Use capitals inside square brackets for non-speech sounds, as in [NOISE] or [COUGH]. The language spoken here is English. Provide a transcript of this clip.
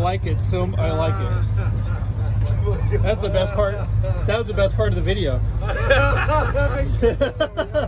like it so. I like it. That's the best part. That was the best part of the video. [LAUGHS] [LAUGHS]